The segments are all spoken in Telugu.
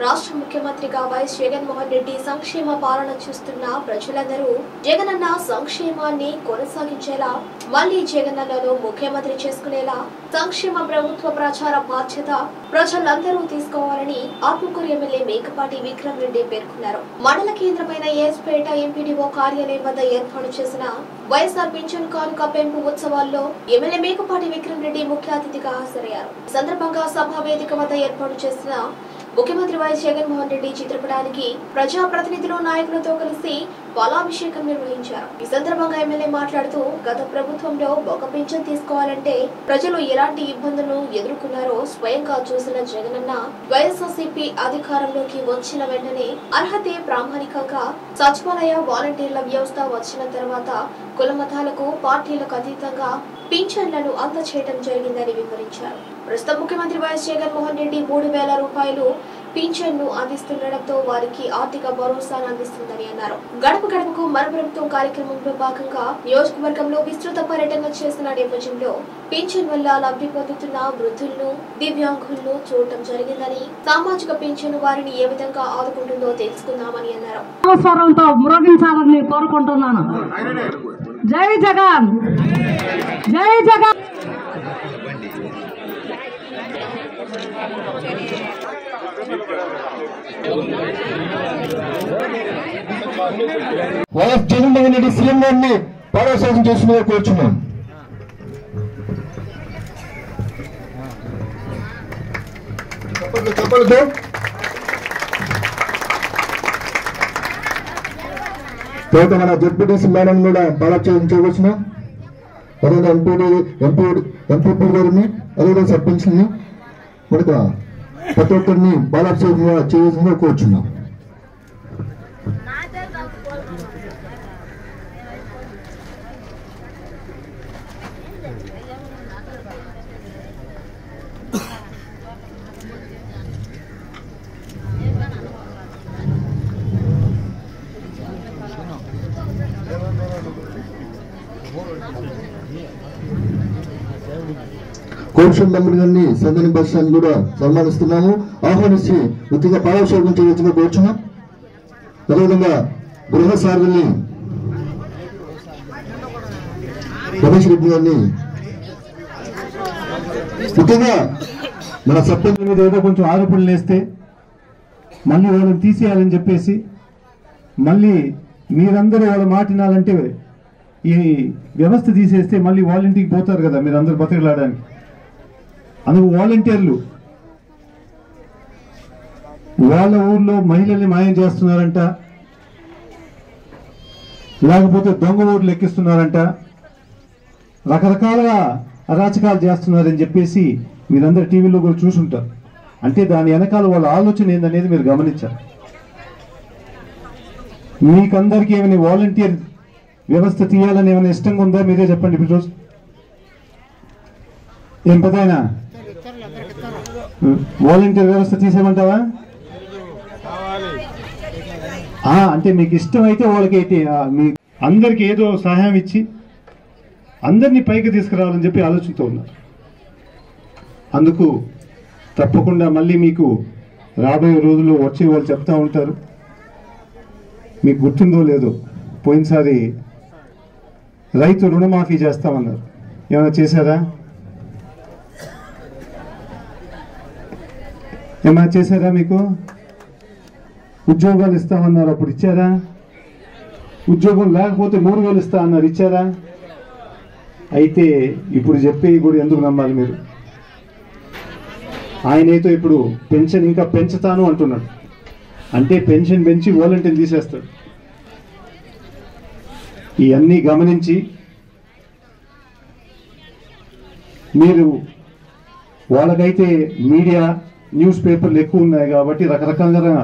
రాష్ట్ర ముఖ్యమంత్రిగా వైఎస్ జగన్మోహన్ రెడ్డి సంక్షేమ పాలన చూస్తున్న ప్రజలందరూ జగనన్న సంక్షేమాన్ని కొనసాగించేలా మళ్ళీ జగనన్నను ముఖ్యమంత్రి చేసుకునేలా సంక్షేమ ప్రభుత్వ ప్రచార బాధ్యత ప్రజలందరూ తీసుకోవాలని ఆత్మకూరు ఎమ్మెల్యే మేకపాటి విక్రమ్ రెడ్డి పేర్కొన్నారు. మండల కేంద్రమైన ఏస్పేట ఎంపీడీఓ కార్యాలయం వద్ద ఏర్పాటు చేసిన వైఎస్ఆర్ పింఛన్ కానుక పెంపు ఉత్సవాల్లో ఎమ్మెల్యే మేకపాటి విక్రమ్ రెడ్డి ముఖ్య అతిథిగా హాజరయ్యారు. సందర్భంగా సభా వేదిక వద్ద ఏర్పాటు చేసిన ముఖ్యమంత్రి వైఎస్ జగన్మోహన్ రెడ్డి చిత్రపటానికి ప్రజా ప్రతినిధులు నాయకులతో కలిసి పాలాభిషేకం నిర్వహించారు. ఈ సందర్భంగా ఎమ్మెల్యే మాట్లాడుతూ గత ప్రభుత్వంలో ఒక పింఛన్ తీసుకోవాలంటే ప్రజలు ఎలాంటి ఇబ్బందులు ఎదుర్కొన్నారో స్వయంగా చూసిన జగనన్న వైఎస్ఆర్సీపీ అధికారంలోకి వచ్చిన వెంటనే అర్హతే ప్రామాణికంగా సచివాలయ వాలంటీర్ల వ్యవస్థ వచ్చిన తర్వాత కుల మతాలకు పార్టీలకు అతీతంగా పింఛన్లను అందచేయడం జరిగిందని వివరించారు. ప్రస్తుతం ముఖ్యమంత్రి వైఎస్ జగన్మోహన్ రెడ్డి మూడు వేల రూపాయలు పింఛన్ను అందిస్తుండటంతో వారికి ఆర్థిక భరోసాను అందిస్తుందని అన్నారు. గడప గడపకు మన ప్రభుత్వం కార్యక్రమంలో భాగంగా నియోజకవర్గంలో విస్తృత పర్యటన చేసిన నేపథ్యంలో పింఛన్ వల్ల లబ్ధి పొందుతున్న వృద్ధులను దివ్యాంగులను చూడటం జరిగిందని సామాజిక పింఛన్ వారిని ఏ విధంగా ఆదుకుంటుందో తెలుసుకుందామని అన్నారు. కోరుకుంటున్నాను. జై జగన్! జై జగన్! వైఎస్ జగన్మోహన్ రెడ్డి సీఎం గారిని పాలాశాసనం చేసిన కోరుచున్నాం. చెప్పలేదు తర్వాత మన జడ్పీటీసీ మేడం కూడా పాలాభిషేకం చేయవచ్చును? అదేవిధంగా ఎంపీడీ ఎంపీ ఎంపీపీ గారిని అదేవిధంగా సర్పంచ్ని మనకు ప్రతి ఒక్కరిని బాలాభిషేకం చేయవలసిందిగా కోరుచున్నాం. కోర్షన్ మెంబర్ గారిని సందని బస్సాన్ని కూడా సన్మానిస్తున్నాము. ఆహ్వానించి ఉత్తిగా పాలాభిషేకం చేయవచ్చుగా కోరుచున్నాం. అదేవిధంగా గృహ సారథుల్ని రమేష్ రెడ్డి గారిని ముఖ్యంగా మన సర్పంచ్ మీద ఏదో కొంచెం ఆరోపణలు వేస్తే మళ్ళీ వాళ్ళని తీసేయాలని చెప్పేసి మళ్ళీ మీరందరూ వాళ్ళ మాట వినాలంటే ఈ వ్యవస్థ తీసేస్తే మళ్ళీ వాళ్ళ ఇంటికి పోతారు కదా మీరందరూ బతకలాడడానికి. అందుకు వాలంటీర్లు వాళ్ళ ఊర్లో మహిళల్ని మాయం చేస్తున్నారంట లేకపోతే దొంగ ఓట్లు ఎక్కిస్తున్నారంట రకరకాలుగా అరాచకాలు చేస్తున్నారని చెప్పేసి మీరందరు టీవీలో కూడా చూసుంటారు. అంటే దాని వెనకాల వాళ్ళ ఆలోచన ఏందనేది మీరు గమనించారు మీకందరికీ ఏమైనా వాలంటీర్ వ్యవస్థ తీయాలని ఏమైనా ఇష్టంగా ఉందా? మీరే చెప్పండి ఇప్పుడు రోజు ఏం పెద్దయినా వాలంటీర్ వ్యవస్థ తీసేయమంటావా? అంటే మీకు ఇష్టం అయితే వాళ్ళకి అయితే మీ అందరికి ఏదో సహాయం ఇచ్చి అందరినీ పైకి తీసుకురావాలని చెప్పి ఆలోచిస్తూ ఉన్నారు. అందుకు తప్పకుండా మళ్ళీ మీకు రాబోయే రోజుల్లో వచ్చే వాళ్ళు చెప్తూ ఉంటారు. మీకు గుర్తుందో లేదో పోయినసారి రైతు రుణమాఫీ చేస్తామన్నారు. ఏమైనా చేశారా? ఏమైనా చేశారా మీకు? ఉద్యోగాలు ఇస్తామన్నారు అప్పుడు ఇచ్చారా? ఉద్యోగం లేకపోతే మూడు వేలు ఇస్తా అన్నారు ఇచ్చారా? అయితే ఇప్పుడు చెప్పేవి కూడా ఎందుకు నమ్మాలి మీరు? ఆయనైతే ఇప్పుడు పెన్షన్ ఇంకా పెంచుతాను అంటున్నాడు. అంటే పెన్షన్ పెంచి వాలంటీర్ తీసేస్తాడు. ఇవన్నీ గమనించి మీరు వాళ్ళకైతే మీడియా న్యూస్ పేపర్లు ఎక్కువ ఉన్నాయి కాబట్టి రకరకాలుగా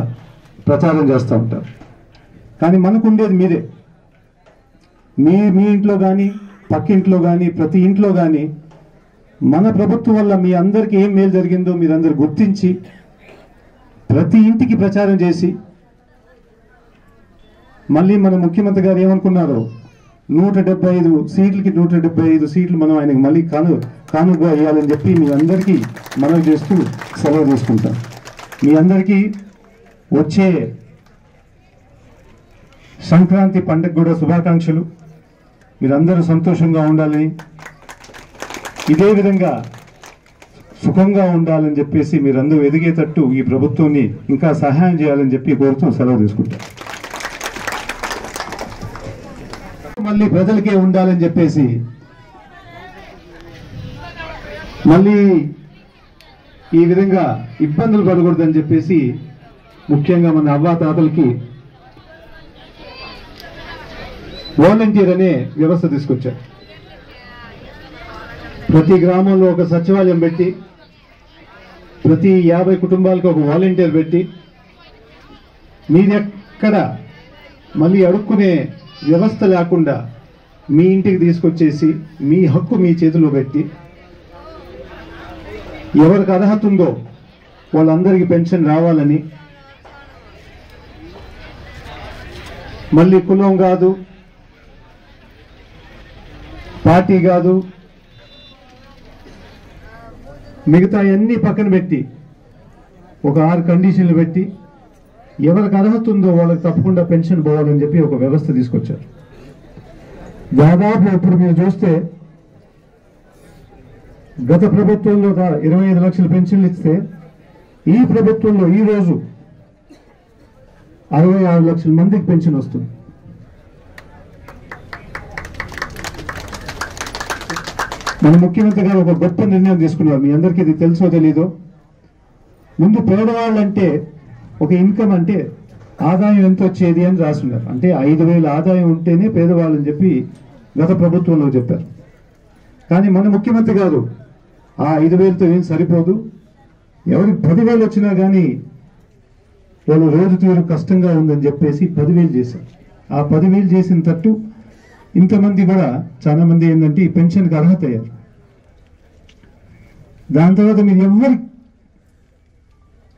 ప్రచారం చేస్తూ ఉంటారు. కానీ మనకు ఉండేది మీరే మీ మీ ఇంట్లో కానీ పక్కింట్లో కానీ ప్రతి ఇంట్లో కానీ మన ప్రభుత్వం వల్ల మీ అందరికీ ఏం మేలు జరిగిందో మీరందరూ గుర్తించి ప్రతి ఇంటికి ప్రచారం చేసి మళ్ళీ మన ముఖ్యమంత్రి గారు ఏమనుకున్నారు నూట డెబ్బై ఐదు సీట్లకి నూట డెబ్బై ఐదు సీట్లు మనం ఆయనకి మళ్ళీ కాను కానుగా వేయాలని చెప్పి మీ అందరికీ మనవి చేస్తూ సెలవు తీసుకుంటాం. మీ అందరికీ వచ్చే సంక్రాంతి పండుగ కూడా శుభాకాంక్షలు. మీరందరూ సంతోషంగా ఉండాలని ఇదే విధంగా సుఖంగా ఉండాలని చెప్పేసి మీరందరూ ఎదిగేటట్టు ఈ ప్రభుత్వాన్ని ఇంకా సహాయం చేయాలని చెప్పి కోరుతూ సెలవు తీసుకుంటాం. మళ్ళీ ప్రజలకే ఉండాలని చెప్పేసి మళ్ళీ ఈ విధంగా ఇబ్బందులు పడకూడదని చెప్పేసి ముఖ్యంగా మన అవ్వాతాతలకి వాలంటీర్ అనే వ్యవస్థ తీసుకొచ్చారు. ప్రతి గ్రామంలో ఒక సచివాలయం పెట్టి ప్రతి యాభై కుటుంబాలకు ఒక వాలంటీర్ పెట్టి మీరెక్కడ మళ్ళీ అడుక్కునే వ్యవస్థ లేకుండా మీ ఇంటికి తీసుకొచ్చేసి మీ హక్కు మీ చేతిలో పెట్టి ఎవరికి అర్హత ఉందో వాళ్ళందరికీ పెన్షన్ రావాలని మళ్ళీ కులం కాదు పార్టీ కాదు మిగతా అన్ని పక్కన పెట్టి ఒక ఆరు కండిషన్లు పెట్టి ఎవరికి అర్హత ఉందో వాళ్ళకి తప్పకుండా పెన్షన్ పోవాలని చెప్పి ఒక వ్యవస్థ తీసుకొచ్చారు. దాదాపు ఇప్పుడు మీరు చూస్తే గత ప్రభుత్వంలో ఇరవై ఐదు లక్షల పెన్షన్లు ఇస్తే ఈ ప్రభుత్వంలో ఈ రోజు అరవై ఆరు లక్షల మందికి పెన్షన్ వస్తుంది. మన ముఖ్యమంత్రి గారు ఒక గొప్ప నిర్ణయం తీసుకున్నారు. మీ అందరికీ ఇది తెలుసో తెలీదో? ముందు పేదవాళ్ళంటే ఒక ఇన్కమ్ అంటే ఆదాయం ఎంత వచ్చేది అని రాసున్నారు. అంటే ఐదు వేల ఆదాయం ఉంటేనే పేదవాళ్ళని చెప్పి గత ప్రభుత్వంలో చెప్పారు. కానీ మన ముఖ్యమంత్రి గారు ఆ ఐదు వేలతో ఏం సరిపోదు? ఎవరికి పదివేలు వచ్చినా కానీ వాళ్ళు రోజు తీరు కష్టంగా ఉందని చెప్పేసి పదివేలు చేశారు. ఆ పదివేలు చేసిన తట్టు ఇంతమంది కూడా చాలామంది ఏంటంటే ఈ పెన్షన్కి అర్హత అయ్యారు. దాని తర్వాత మీరు ఎవరి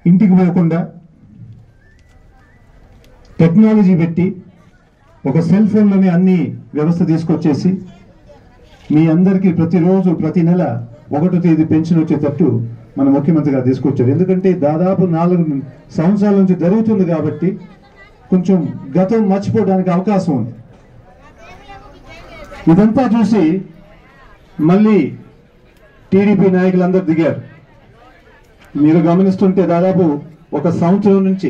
ఇంటికి పోకుండా టెక్నాలజీ పెట్టి ఒక సెల్ ఫోన్లోనే అన్ని వ్యవస్థ తీసుకొచ్చేసి మీ అందరికీ ప్రతిరోజు ప్రతి నెల ఒకటో తేదీ పెన్షన్ వచ్చేటట్టు మన ముఖ్యమంత్రి గారు తీసుకొచ్చారు. ఎందుకంటే దాదాపు నాలుగు సంవత్సరాల నుంచి జరుగుతుంది కాబట్టి కొంచెం గతం మర్చిపోవడానికి అవకాశం ఉంది. ఇదంతా చూసి మళ్ళీ టీడీపీ నాయకులందరూ దిగారు. మీరు గమనిస్తుంటే దాదాపు ఒక సంవత్సరం నుంచి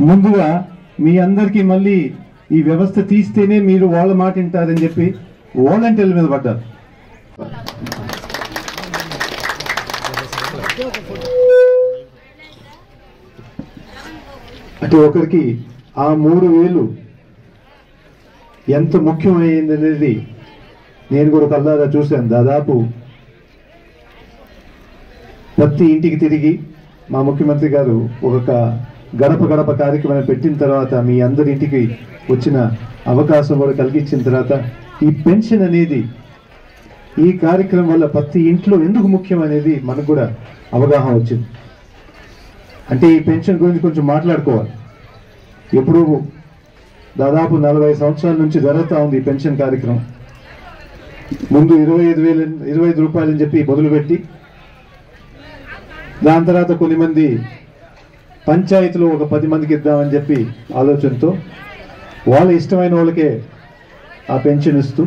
ముందుగా మీ అందరికీ మళ్ళీ ఈ వ్యవస్థ తీస్తేనే మీరు వాళ్ళ మాట వింటారని చెప్పి వాలంటీర్ల మీద పడ్డారు. అంటే ఒకరికి ఆ మూడు వేలు ఎంత ముఖ్యమైంది అనేది నేను కూడా కల్లారా చూశాను. దాదాపు ప్రతి ఇంటికి తిరిగి మా ముఖ్యమంత్రి గారు ఒక గడప గడప కార్యక్రమం పెట్టిన తర్వాత మీ అందరి ఇంటికి వచ్చిన అవకాశం కూడా కలిగించిన తర్వాత ఈ పెన్షన్ అనేది ఈ కార్యక్రమం వల్ల ప్రతి ఇంట్లో ఎందుకు ముఖ్యం అనేది మనకు కూడా అవగాహన వచ్చింది. అంటే ఈ పెన్షన్ గురించి కొంచెం మాట్లాడుకోవాలి. ఎప్పుడు దాదాపు నలభై సంవత్సరాల నుంచి జరుగుతూ ఉంది ఈ పెన్షన్ కార్యక్రమం. ముందు ఇరవై ఐదు వేలు ఇరవై ఐదు రూపాయలని చెప్పి మొదలుపెట్టి దాని తర్వాత కొన్ని మంది పంచాయతీలో ఒక పది మందికి ఇద్దామని చెప్పి ఆలోచనతో వాళ్ళ ఇష్టమైన వాళ్ళకే ఆ పెన్షన్ ఇస్తూ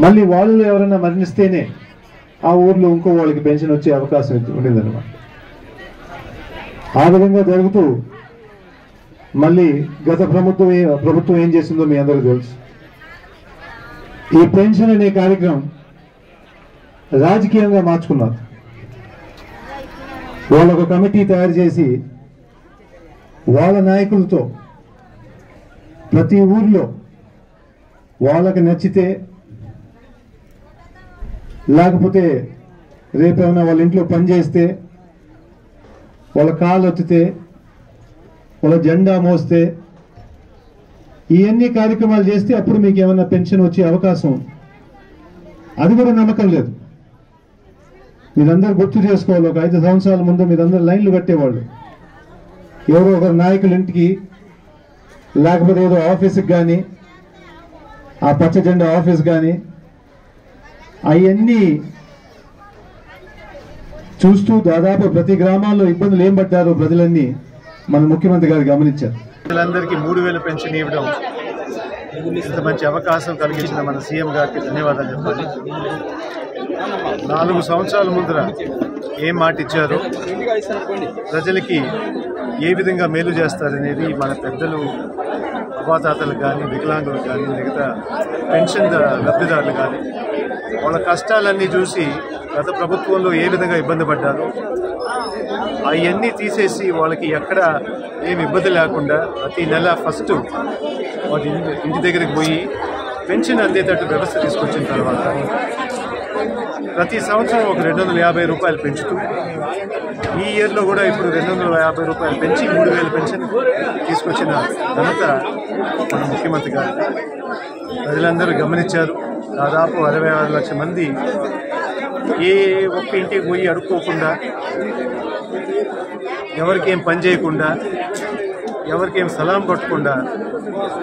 మళ్ళీ వాళ్ళు ఎవరైనా మరణిస్తేనే ఆ ఊర్లో ఇంకో వాళ్ళకి పెన్షన్ వచ్చే అవకాశం ఉండేదన్నమాట. ఆ విధంగా జరుగుతూ మళ్ళీ గత ప్రభుత్వం ఏ- ప్రభుత్వం ఏం చేసిందో మీ అందరికీ తెలుసు. ఈ పెన్షన్ అనే కార్యక్రమం రాజకీయంగా మార్చుకున్నారు. వాళ్ళు ఒక కమిటీ తయారు చేసి వాళ్ళ నాయకులతో ప్రతి ఊర్లో వాళ్ళకి నచ్చితే లేకపోతే రేపేమైనా వాళ్ళ ఇంట్లో పని చేస్తే వాళ్ళ కాలు ఒత్తితే వాళ్ళ జెండా మోస్తే ఇవన్నీ కార్యక్రమాలు చేస్తే అప్పుడు మీకు ఏమైనా పెన్షన్ వచ్చే అవకాశం? అది కూడా నమ్మకం లేదు. మీరందరూ గుర్తు చేసుకోవాలి ఒక ఐదు సంవత్సరాల ముందు మీరందరూ లైన్లు కట్టేవాళ్ళు. ఎవరో ఒక నాయకుల ఇంటికి లేకపోతే ఏదో ఆఫీస్కి కానీ ఆ పచ్చ జెండా ఆఫీస్ కానీ అవన్నీ చూస్తూ దాదాపు ప్రతి గ్రామాల్లో ఇబ్బందులు ఏం పడ్డారో ప్రజలన్నీ మన ముఖ్యమంత్రి గారు గమనించారు. ప్రజలందరికీ మూడు వేలు పెన్షన్ ఇవ్వడం ఇంత మంచి అవకాశం కలిగించిన మన సీఎం గారికి ధన్యవాదాలు చెప్పాలి. నాలుగు సంవత్సరాల ముందర ఏం మాట ఇచ్చారు? ప్రజలకి ఏ విధంగా మేలు చేస్తారనేది మన పెద్దలు అవాతాతలు కానీ వికలాంగులు కానీ మిగతా పెన్షన్ లబ్ధిదారులు కానీ వాళ్ళ కష్టాలన్నీ చూసి గత ప్రభుత్వంలో ఏ విధంగా ఇబ్బంది పడ్డారు? అవన్నీ తీసేసి వాళ్ళకి ఎక్కడ ఏమి ఇబ్బంది లేకుండా ప్రతి నెల ఫస్ట్ వాళ్ళ ఇంటి ఇంటి దగ్గరికి పోయి పెన్షన్ అందేటట్టు వ్యవస్థ తీసుకొచ్చిన తర్వాత ప్రతి సంవత్సరం ఒక రెండు వందల యాభై రూపాయలు పెంచుతూ ఈ ఇయర్లో కూడా ఇప్పుడు రెండు వందల యాభై రూపాయలు పెంచి మూడు వేల పెన్షన్ తీసుకొచ్చిన ఘనత మన ముఖ్యమంత్రి గారు. ప్రజలందరూ గమనించారు. దాదాపు అరవై ఆరు లక్షల మంది ఏ ఒక్క ఇంటికి పోయి అడుక్కోకుండా ఎవరికేం పని చేయకుండా ఎవరికేం సలాం కొట్టకుండా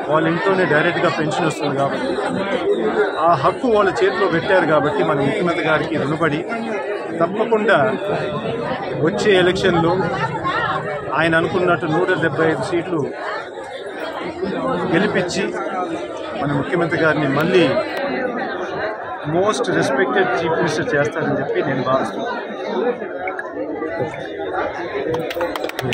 వాళ్ళ ఇంట్లోనే డైరెక్ట్గా పెన్షన్ వస్తుంది కాబట్టి ఆ హక్కు వాళ్ళ చేతిలో పెట్టారు కాబట్టి మన ముఖ్యమంత్రి గారికి రుణపడి తప్పకుండా వచ్చే ఎలక్షన్లో ఆయన అనుకున్నట్టు నూట డెబ్బై ఐదు సీట్లు గెలిపించి మన ముఖ్యమంత్రి గారిని మళ్ళీ మోస్ట్ రెస్పెక్టెడ్ చీఫ్ మినిస్టర్ చేస్తారని చెప్పి నేను భావిస్తున్నాను.